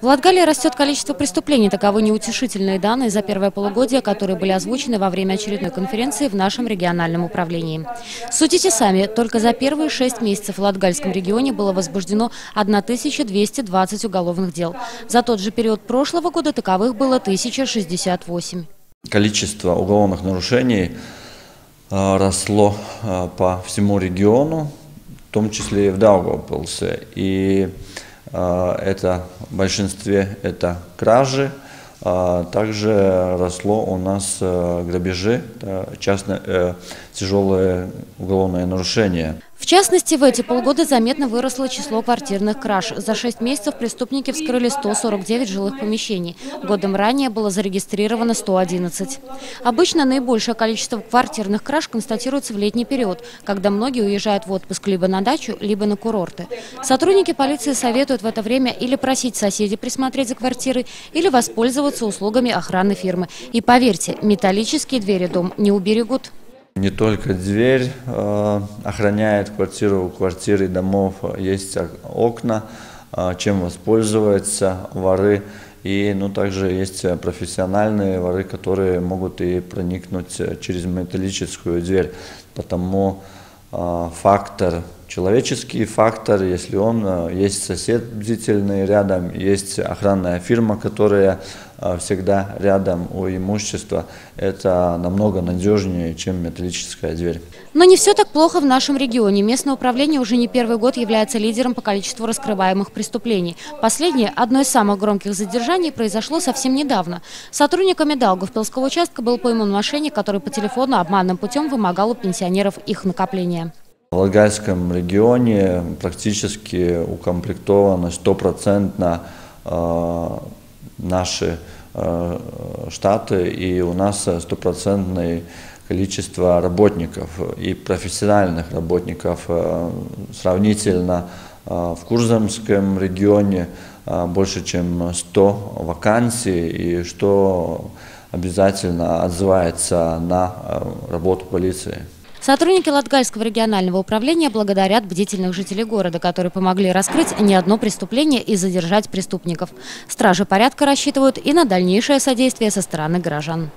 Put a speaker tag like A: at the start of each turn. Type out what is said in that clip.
A: В Латгалии растет количество преступлений. Таковы неутешительные данные за первое полугодие, которые были озвучены во время очередной конференции в нашем региональном управлении. Судите сами, только за первые шесть месяцев в Латгальском регионе было возбуждено 1220 уголовных дел. За тот же период прошлого года таковых было 1068.
B: Количество уголовных нарушений э, росло э, по всему региону, в том числе и в Даугавпилсе. И а, это в большинстве это кражи, а, также росло у нас э, грабежи, частно э, тяжелое уголовное нарушение.
A: В частности, в эти полгода заметно выросло число квартирных краж. За шесть месяцев преступники вскрыли 149 жилых помещений. Годом ранее было зарегистрировано 111. Обычно наибольшее количество квартирных краж констатируется в летний период, когда многие уезжают в отпуск либо на дачу, либо на курорты. Сотрудники полиции советуют в это время или просить соседей присмотреть за квартирой, или воспользоваться услугами охраны фирмы. И поверьте, металлические двери дом не уберегут.
B: Не только дверь э, охраняет квартиру, у квартиры домов есть окна, э, чем воспользоваться воры. И ну, также есть профессиональные воры, которые могут и проникнуть через металлическую дверь. Потому э, фактор, человеческий фактор, если он, есть сосед бдительный рядом, есть охранная фирма, которая а, всегда рядом у имущества, это намного надежнее, чем металлическая дверь.
A: Но не все так плохо в нашем регионе. Местное управление уже не первый год является лидером по количеству раскрываемых преступлений. Последнее, одно из самых громких задержаний, произошло совсем недавно. Сотрудниками Даугавпилского участка был пойман мошенник, который по телефону обманным путем вымогал у пенсионеров их накопления.
B: В Лагайском регионе практически укомплектовано стопроцентно а, наши э, штаты, и у нас стопроцентное количество работников и профессиональных работников э, сравнительно э, в Курзамском регионе больше, чем 100 вакансий, и что обязательно отзывается на работу полиции.
A: Сотрудники Латгальского регионального управления благодарят бдительных жителей города, которые помогли раскрыть не одно преступление и задержать преступников. Стражи порядка рассчитывают и на дальнейшее содействие со стороны горожан.